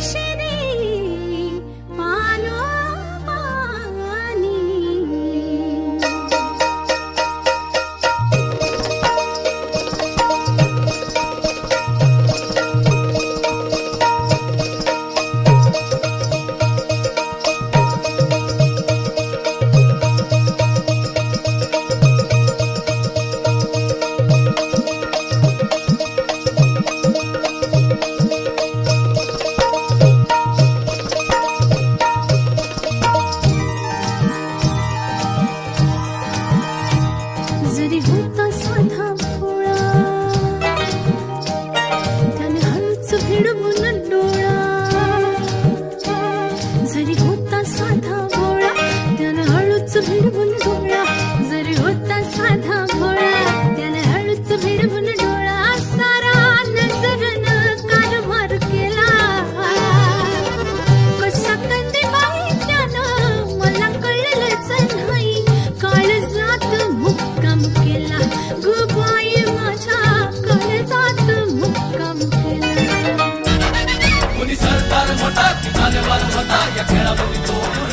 Shit. batalla que era de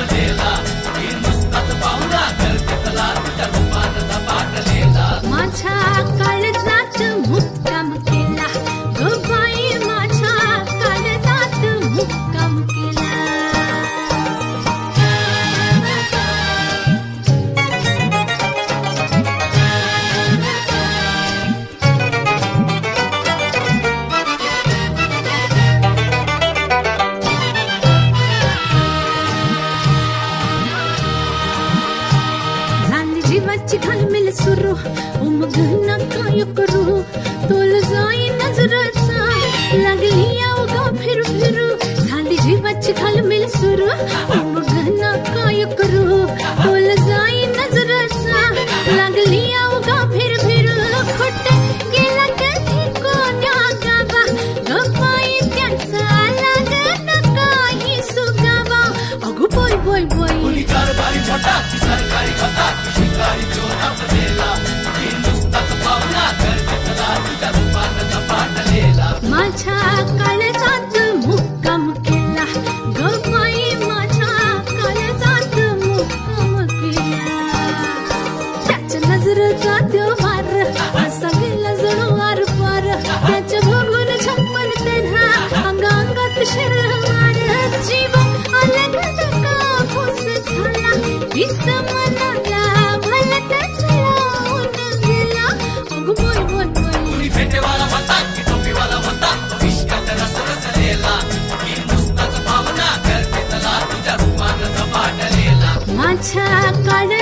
जीवाची मिल सुरु उम घन काय करू तोल कुली कारोबारी मोटा सरकारी खाता शिकारी चोर अपने ला टोपी फेटेवाला होता की माझ्या